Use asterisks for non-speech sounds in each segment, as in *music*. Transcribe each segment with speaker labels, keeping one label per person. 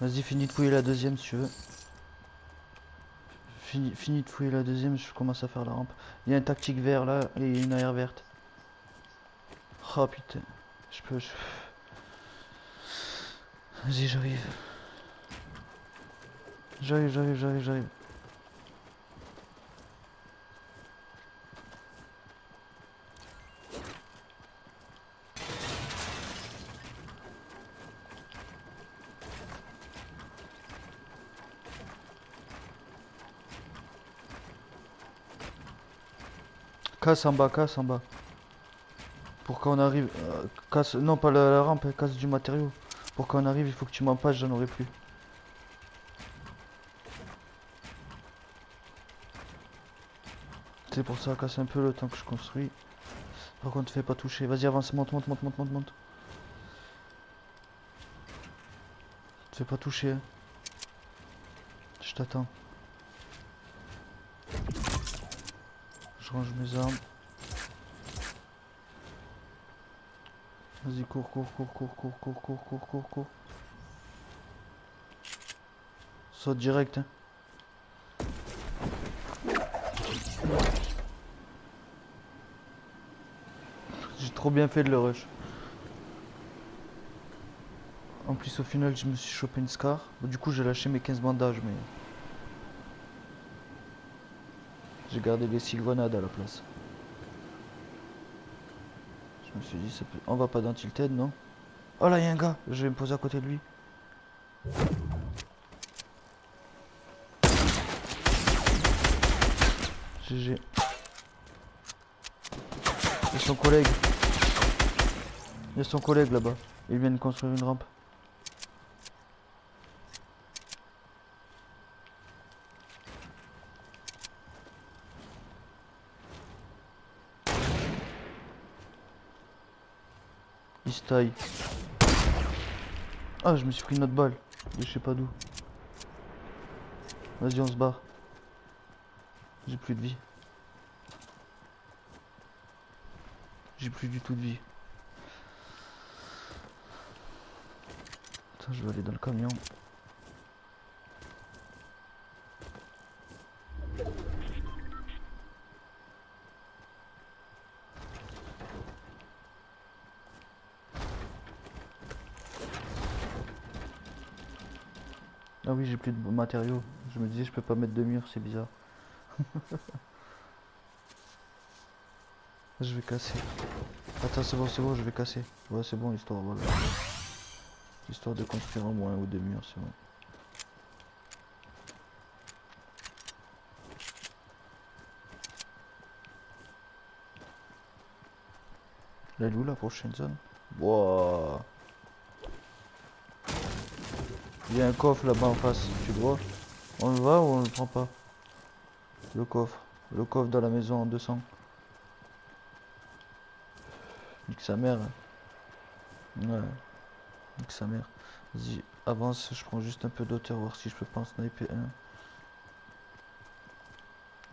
Speaker 1: Vas-y, finis de fouiller la deuxième si tu veux. Fini, fini de fouiller la deuxième, je commence à faire la rampe. Il y a un tactique vert là et une arrière verte. Oh putain. Je peux. je- Vas-y, j'arrive. J'arrive, j'arrive, j'arrive, j'arrive. Casse en bas, casse en bas. Pour qu'on arrive. euh, casse. Non, pas la, rampe, hein, casse du matériau. Pour qu'on arrive, il faut que tu m'empêches, j'en aurai plus. C'est pour ça, casse un peu le temps que je construis. Par contre, fais pas toucher. Vas-y, avance, monte, monte, monte, monte, monte, monte. Te fais pas toucher. hein. Je t'attends. Je range mes armes. Vas-y, cours, cours, cours, cours, cours, cours, cours, cours, cours, cours. Saute direct. Hein. J'ai trop bien fait de le rush. En plus, au final, je me suis chopé une scar. Du coup, j'ai lâché mes 15 bandages, mais. J'ai gardé les 6 grenades à la place. Je me suis dit, ça peut... on va pas dans Tilted, non? Oh là, il y a un gars, je vais me poser à côté de lui. GG. A son collègue. Il y a son collègue là-bas. Il vient de construire une rampe. Ah, je me suis pris une autre balle. Je sais pas d'où. Vas-y, on se barre. J'ai plus de vie. J'ai plus du tout de vie. Attends, je vais aller dans le camion. Ah oui, j'ai plus de matériaux. Je me disais, je peux pas mettre de mur, c'est bizarre. *laughs* je vais casser. Attends, c'est bon, c'est bon, je vais casser. Ouais, c'est bon, histoire, voilà. Histoire de construire un moins ou deux murs, c'est bon. Elle est où la prochaine zone? Wouah Il y a un coffre là-bas en face, tu vois On le va ou on le prend pas? Le coffre. Le coffre dans la maison en 200. Nique sa mère. hein. Ouais. Nique sa mère. Vas-y, avance, je prends juste un peu d'auteur, voir si je peux pas en sniper un.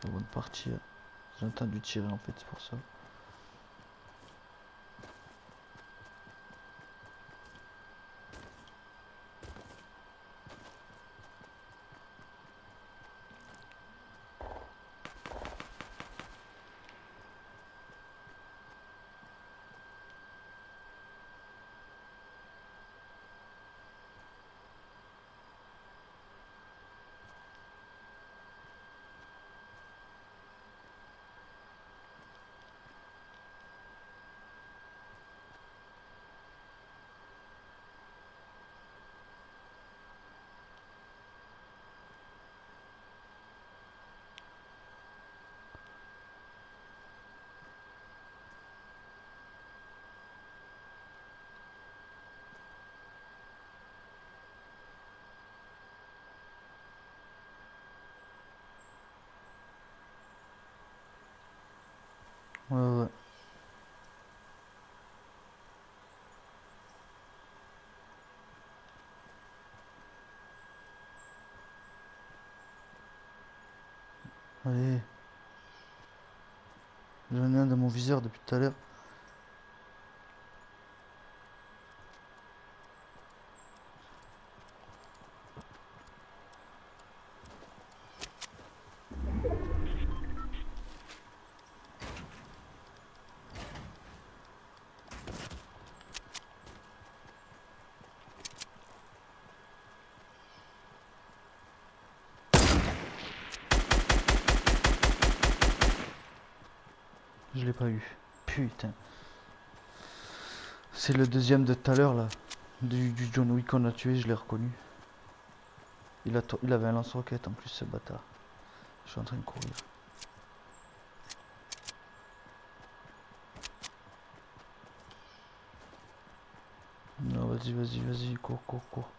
Speaker 1: Avant de partir. J'ai entendu tirer en fait, c'est pour ça. Ouais, ouais. Allez. J'en ai un dans mon viseur depuis tout à l'heure. Pas eu. Putain. C'est le deuxième de tout à l'heure là. Du, John Wick qu'on a tué, je l'ai reconnu. Il, a il avait un lance-roquette en plus ce bâtard. Je suis en train de courir. Non, vas-y, vas-y, vas-y, cours, cours, cours.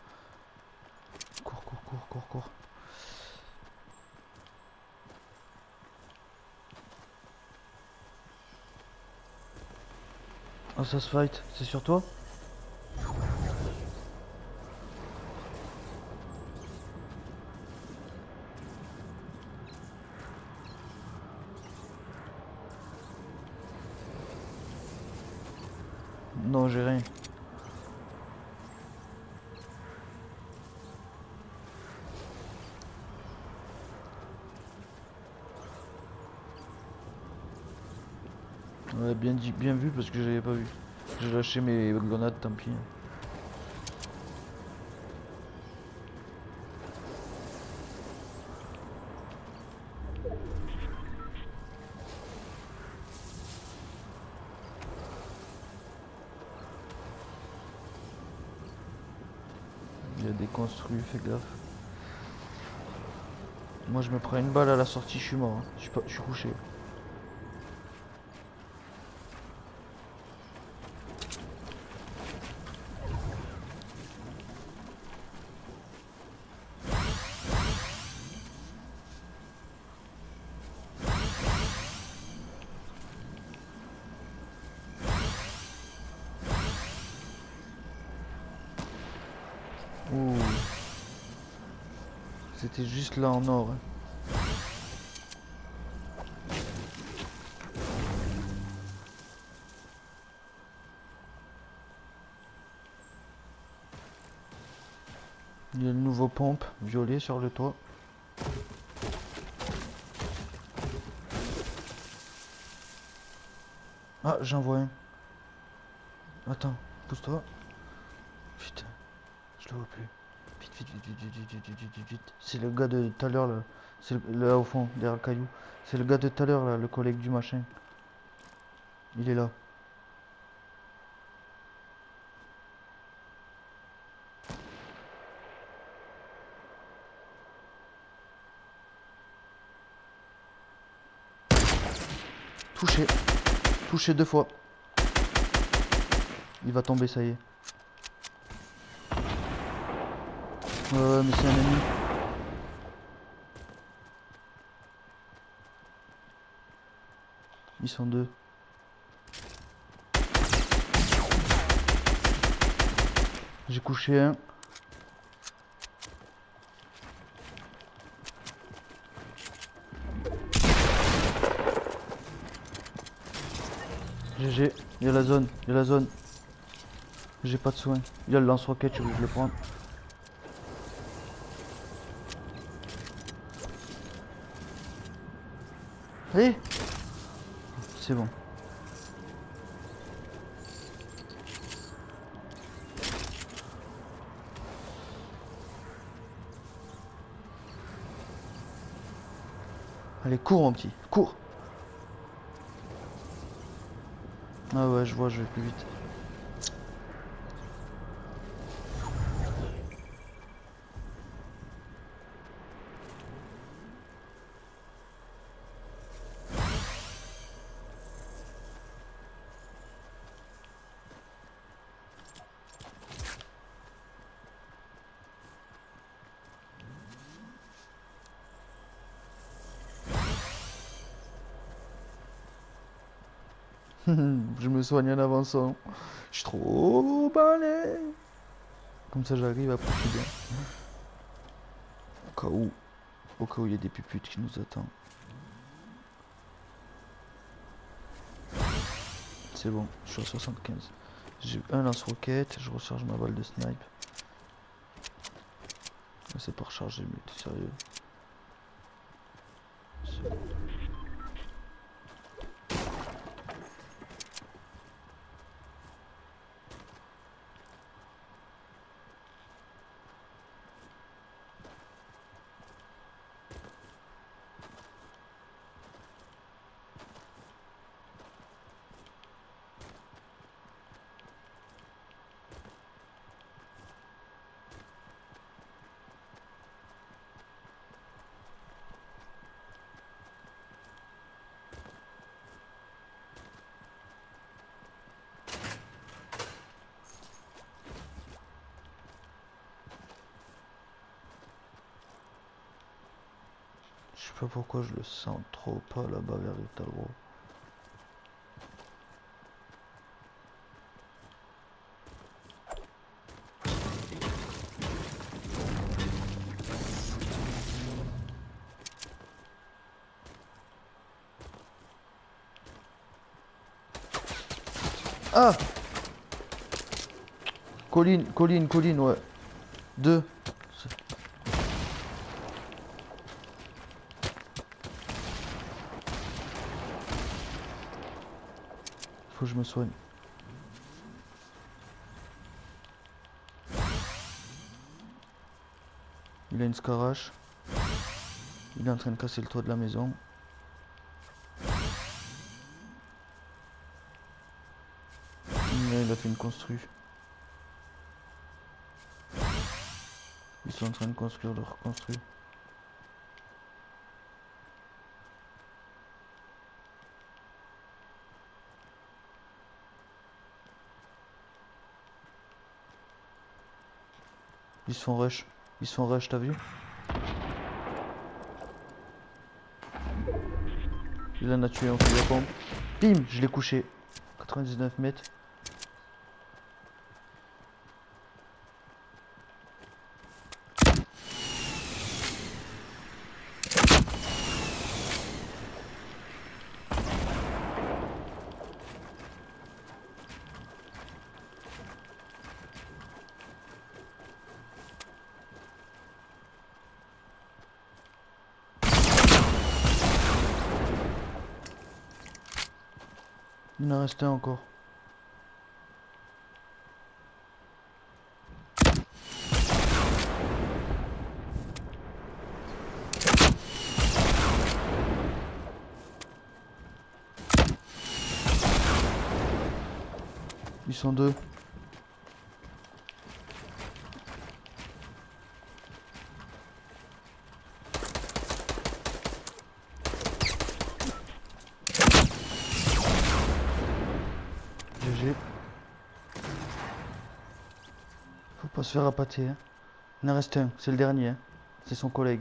Speaker 1: Cours, cours, cours, cours, cours. Ça se fight, c'est sur toi Non, j'ai rien. Ouais, bien dit, bien vu parce que j'avais pas vu. J'ai lâché mes grenades, tant pis. Il a des construits, fais gaffe. Moi je me prends une balle à la sortie, je suis mort. hein. Je suis couché. C'était juste là en or. hein. Il y a le nouveau pompe violet sur le toit. Ah, j'en vois un. Attends, pousse-toi. Putain, je le vois plus. C'est le gars de tout à l'heure là. C'est là au fond, derrière le caillou. C'est le gars de tout à l'heure là, le collègue du machin. Il est là. Touché. Touché deux fois. Il va tomber, ça y est. Ouais, ouais, mais c'est un ennemi. Ils sont deux. J'ai couché un. GG, il y a la zone, il y a la zone. J'ai pas de soin. Il y a le lance-roquette, je je le prends. Allez C'est bon. Allez, cours mon petit, cours Ah ouais, je vois, je vais plus vite. Je me soigne en avançant. Je suis trop balai. Comme ça j'arrive je suis bien. Au cas où. Au cas où il y a des puputes qui nous attendent. C'est bon, je suis à 75. J'ai un lance-roquette, je recharge ma balle de snipe. C'est pas recharger, mais t'es sérieux. Je sais pas pourquoi je le sens trop pas là-bas vers le Talbot. Ah Colline, colline, colline, ouais. Deux. Faut que je me soigne. Il a une scarache. Il est en train de casser le toit de la maison. il a fait une construit. Ils sont en train de construire leur construit. Ils se font rush. Ils se font rush, t'as vu Il en a tué en fait la pompe. Bim Je l'ai couché. 99 mètres. Il en restait encore. Ils sont deux. Faut pas se faire appâter. Hein. Il en reste un, c'est le dernier. Hein. C'est son collègue.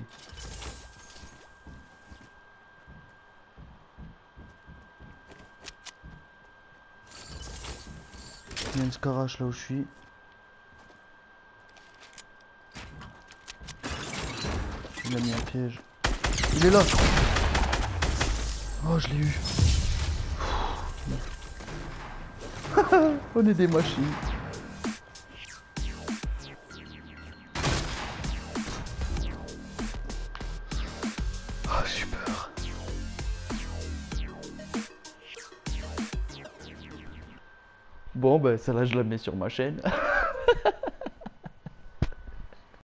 Speaker 1: Il y a une scarache là où je suis. Il a mis un piège. Il est là Oh, je l'ai eu. *laughs* On est des machines. Oh. Bon, ben, celle-là, je la mets sur ma chaîne. *laughs*